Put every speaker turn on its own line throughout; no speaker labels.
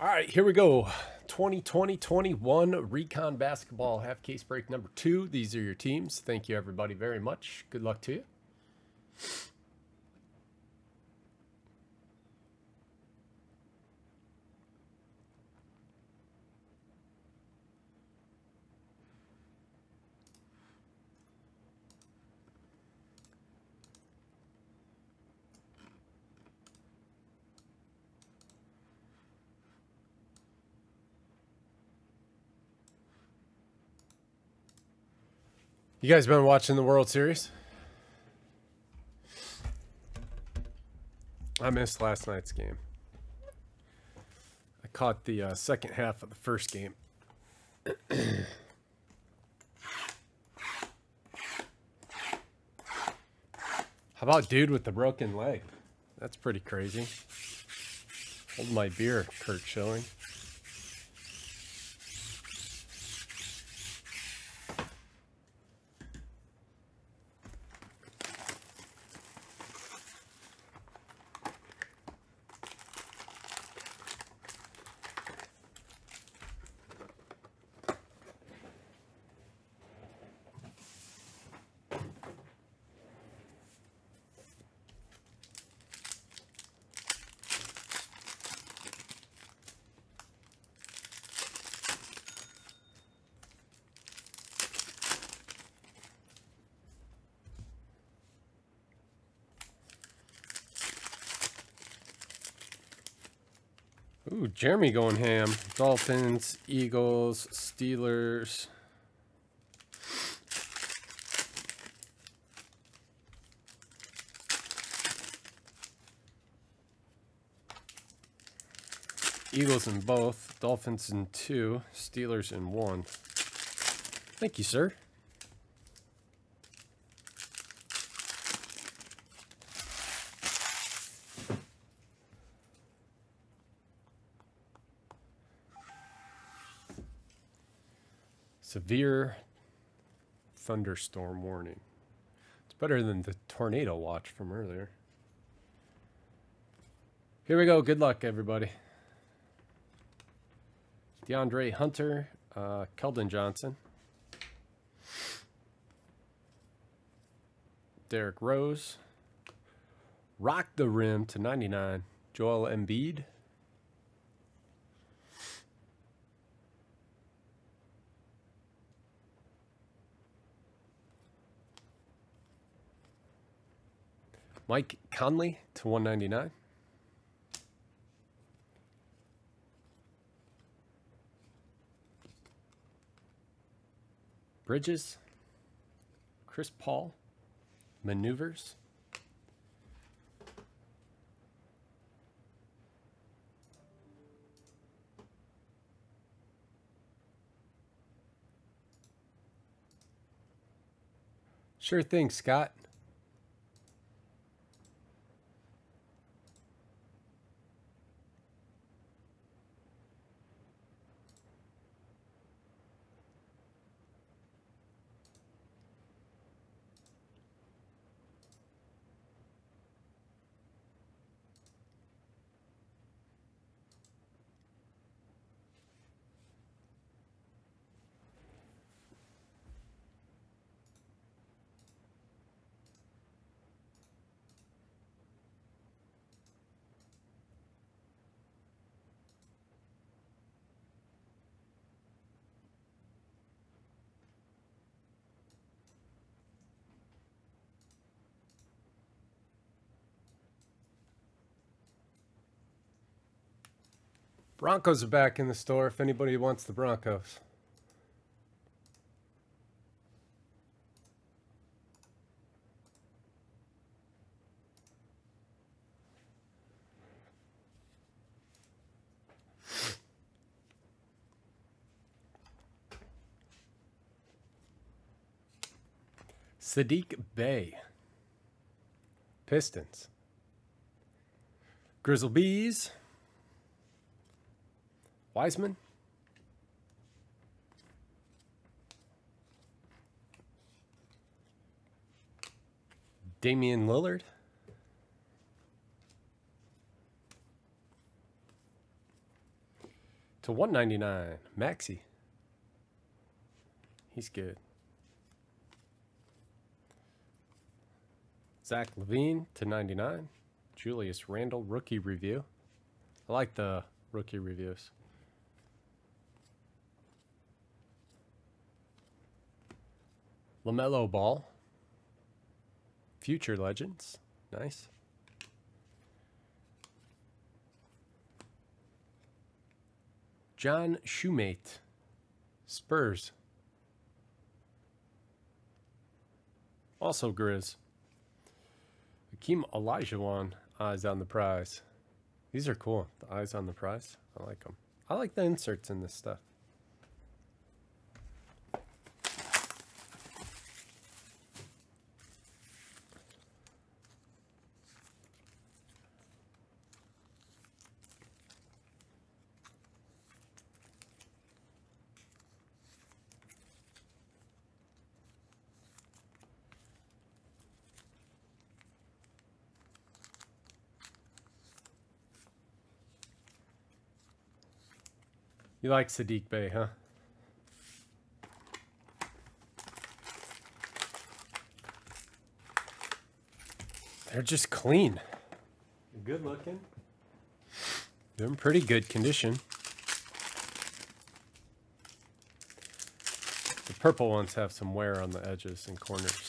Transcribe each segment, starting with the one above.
All right, here we go. 2020-21 Recon Basketball half case break number two. These are your teams. Thank you, everybody, very much. Good luck to you. You guys been watching the World Series? I missed last night's game. I caught the uh, second half of the first game. How about dude with the broken leg? That's pretty crazy. Hold my beer, Curt Schilling. Ooh, Jeremy going ham. Dolphins, Eagles, Steelers. Eagles in both, Dolphins in two, Steelers in one. Thank you, sir. Severe thunderstorm warning. It's better than the tornado watch from earlier. Here we go. Good luck, everybody. DeAndre Hunter, uh, Keldon Johnson, Derrick Rose, Rock the Rim to 99, Joel Embiid. Mike Conley to 199. Bridges, Chris Paul, Maneuvers. Sure thing, Scott. Broncos are back in the store if anybody wants the Broncos. Sadiq Bey. Pistons. Grizzle Bees. Wiseman. Damian Lillard. to 199. Maxey. He's good. Zach LaVine to 99. Julius Randle rookie review. I like the rookie reviews. LaMelo Ball. Future Legends. Nice. John Shoemate. Spurs. Also Grizz. Akeem Olajuwon. Eyes on the prize. These are cool. The eyes on the prize. I like them. I like the inserts in this stuff. You like Sadiq Bey, huh? They're just clean. Good looking. They're in pretty good condition. The purple ones have some wear on the edges and corners.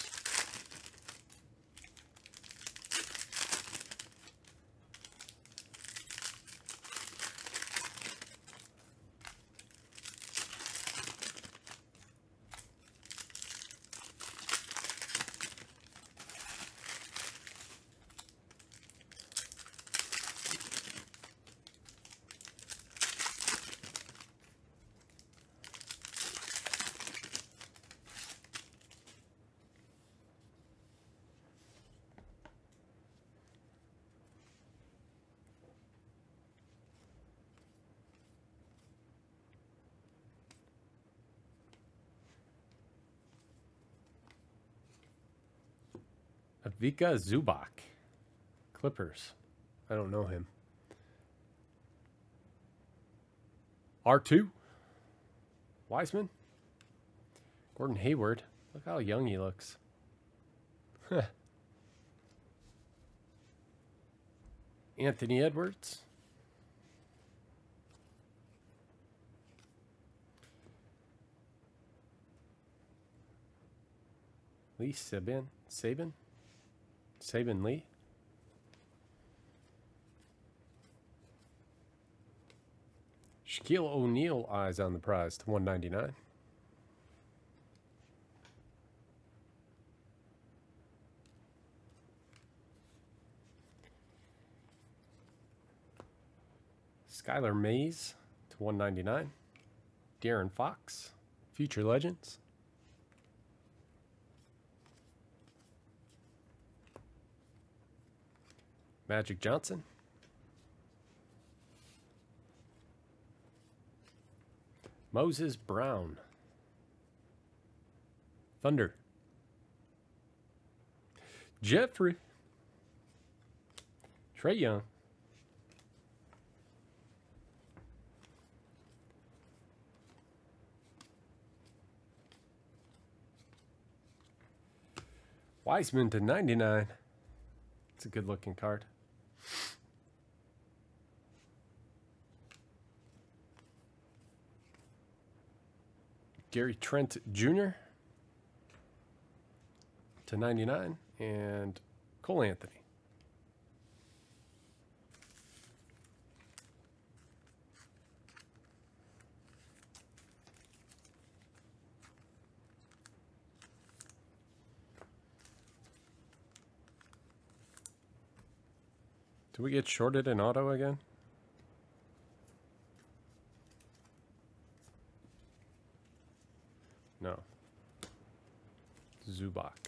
Vika Zubac. Clippers. I don't know him. R2. Wiseman. Gordon Hayward. Look how young he looks. Anthony Edwards. Lee Saben. Saben? Saben Lee. Shaquille O'Neal eyes on the prize to 199. Skylar Mays to 199. De'Aaron Fox, Future Legends. Magic Johnson. Moses Brown. Thunder. Jeffrey. Trae Young. Wiseman to 99. It's a good looking card. Gary Trent Jr. to 99 and Cole Anthony. Do we get shorted in auto again? No. Zubac.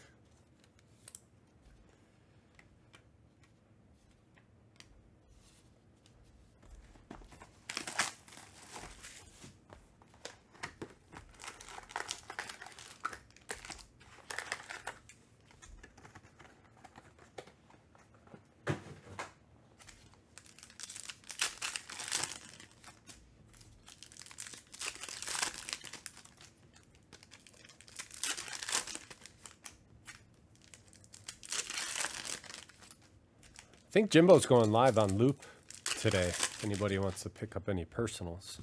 I think Jimbo's going live on Loupe today. If anybody wants to pick up any personals.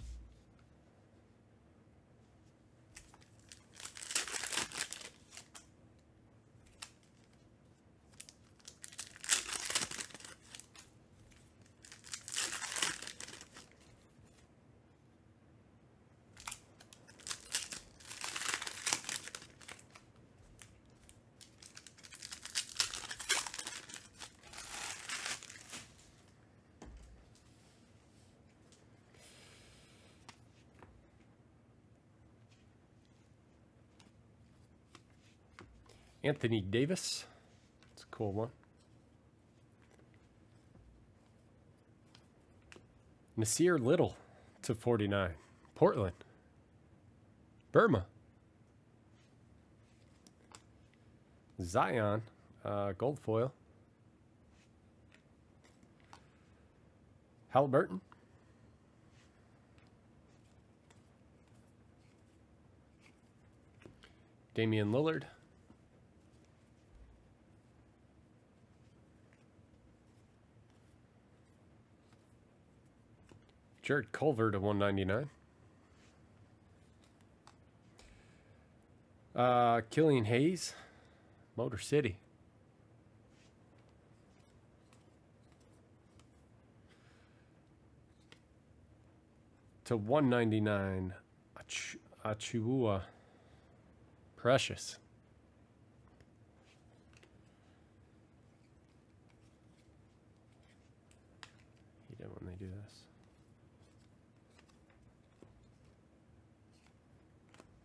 Anthony Davis. It's a cool one. Nassir Little to 49. Portland. Burma. Zion. Uh, gold foil. Halliburton. Damian Lillard. Jarrett Culver to 199. Uh, Killian Hayes, Motor City. To 199, Ach Achiuwa. Precious. Hate it when they do this.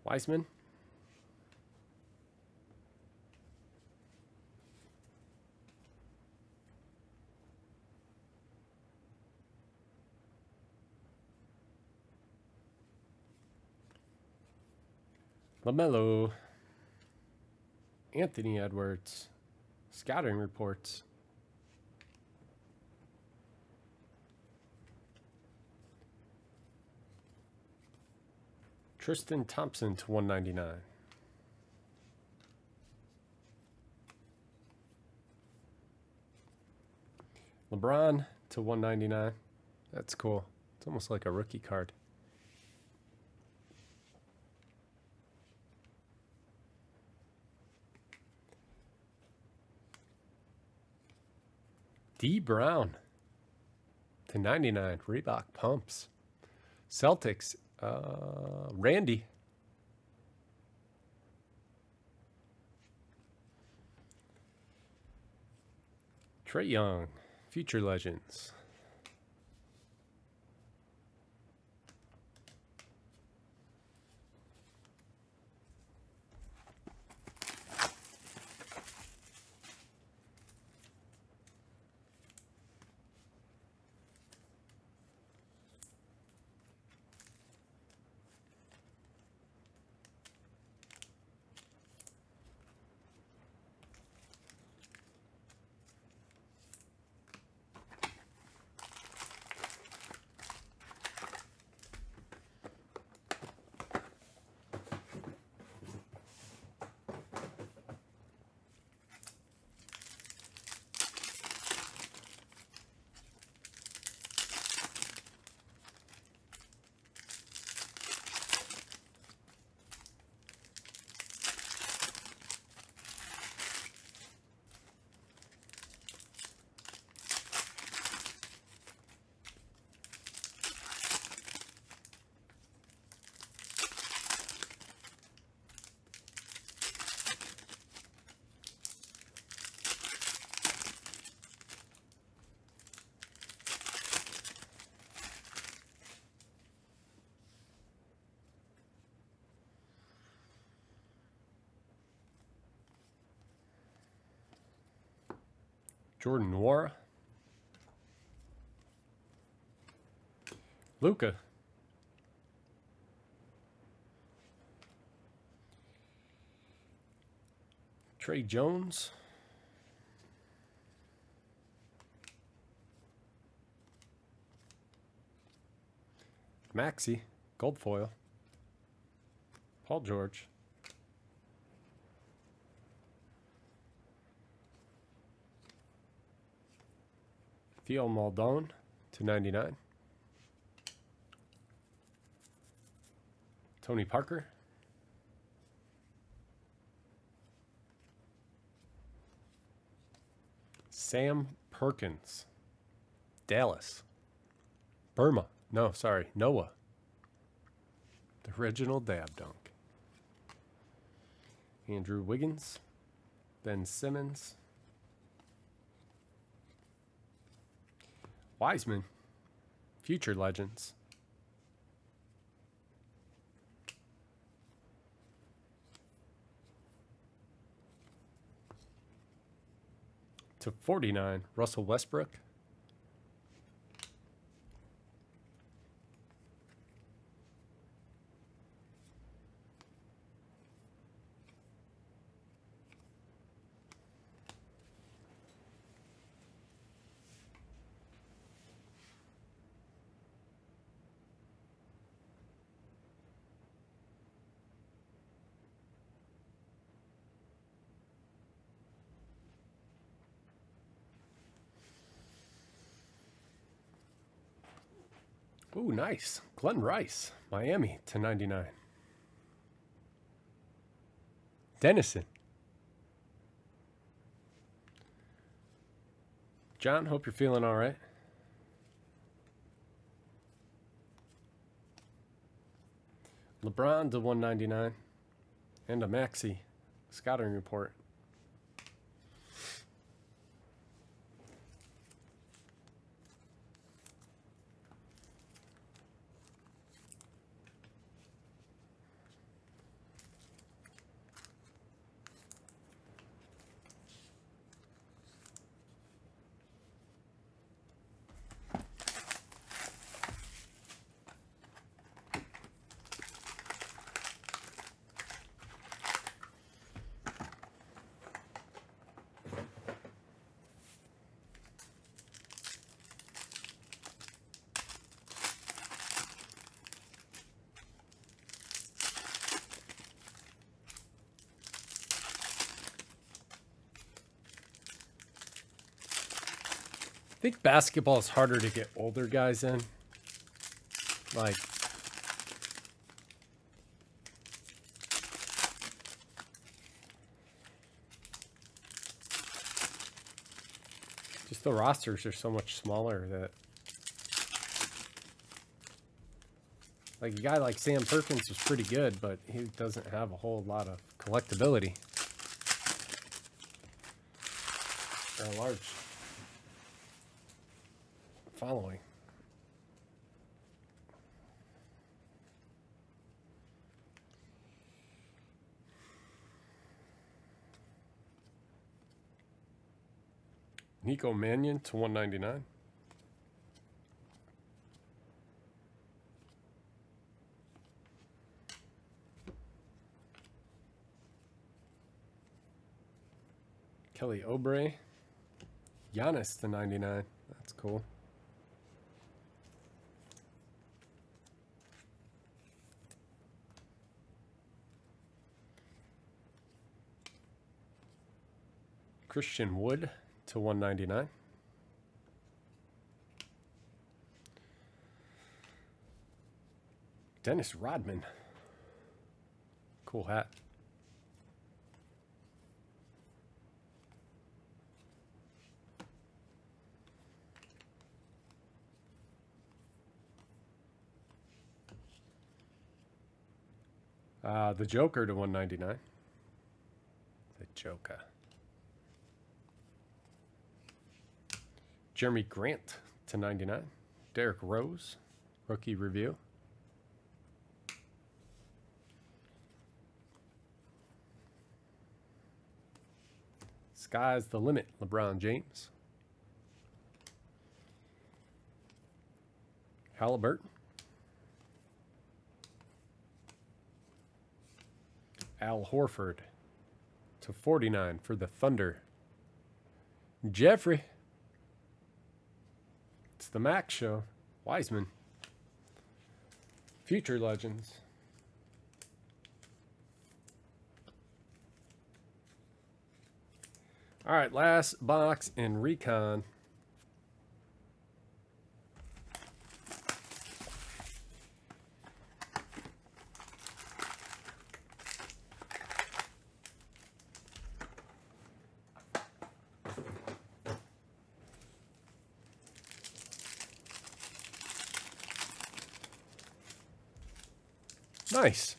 Wiseman. LaMelo. Anthony Edwards. Scouting reports. Tristan Thompson to 199. LeBron to 199. That's cool. It's almost like a rookie card. D Brown to 99. Reebok pumps. Celtics uh, Randy. Trae Young, Future Legends. Jordan Nwora. Luka. Tre Jones. Maxey, gold foil. Paul George. Theo Maledon to 99. Tony Parker. Sam Perkins. Dallas. Burma. No, sorry. Noah. The original dab dunk. Andrew Wiggins. Ben Simmons. Wiseman. Future Legends. To 49, Russell Westbrook. Ooh, nice. Glen Rice, Miami to 99. Dennison. John, hope you're feeling all right. LeBron to 199. And a Maxey scouting report. Think basketball is harder to get older guys in. Like, just the rosters are so much smaller that, like, a guy like Sam Perkins was pretty good, but he doesn't have a whole lot of collectability. Large following. Nico Mannion to 199. Kelly Oubre. Giannis to 99. That's cool. Christian Wood to 199. Dennis Rodman. Cool hat. Uh, the Joker to 199. The Joker. Jerami Grant to 99. Derrick Rose, rookie review. Sky's the limit, LeBron James. Halliburton. Al Horford to 49 for the Thunder. Jeffrey. The Max Show. Wiseman. Future Legends. All right, last box in Recon. Nice.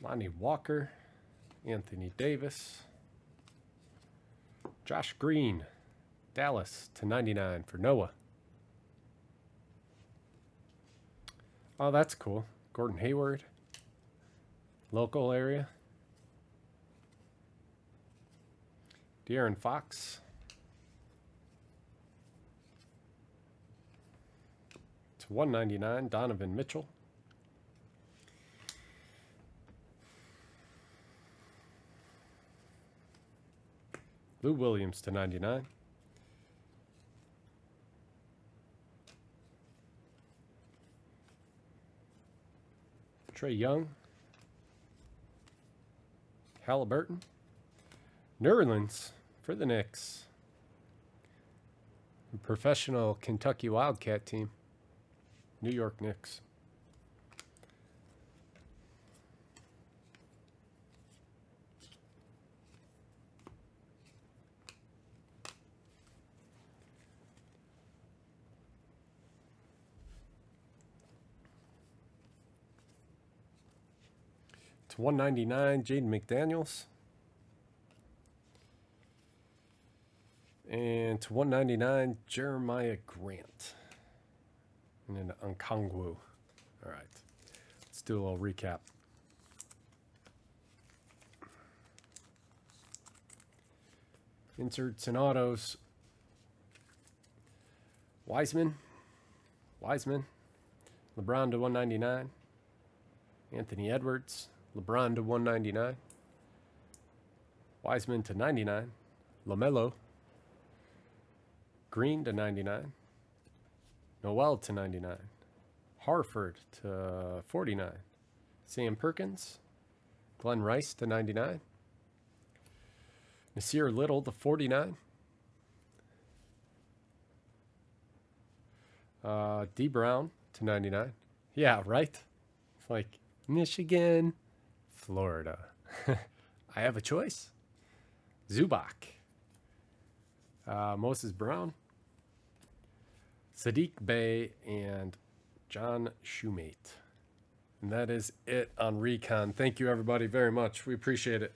Lonnie Walker, Anthony Davis, Josh Green, Dallas to 99 for Noah. Oh, that's cool. Gordon Hayward, local area. De'Aaron Fox. To 199, Donovan Mitchell. Lou Williams to 99. Trae Young. Halliburton. Nerlens for the Knicks. Professional Kentucky Wildcat team. New York Knicks. 199, Jaden McDaniels. And to 199, Jeremiah Grant. And then Okongwu. All right. Let's do a little recap. Inserts and autos. Wiseman. Wiseman. LeBron to 199. Anthony Edwards. LeBron to 199. Wiseman to 99. LaMelo. Green to 99. Noel to 99. Horford to 49. Sam Perkins. Glen Rice to 99. Nassir Little to 49. Uh, D Brown to 99. Yeah, right? It's like Michigan, Florida. I have a choice. Zubac. Uh, Moses Brown. Sadiq Bey and John Shoemate. And that is it on Recon. Thank you, everybody, very much. We appreciate it.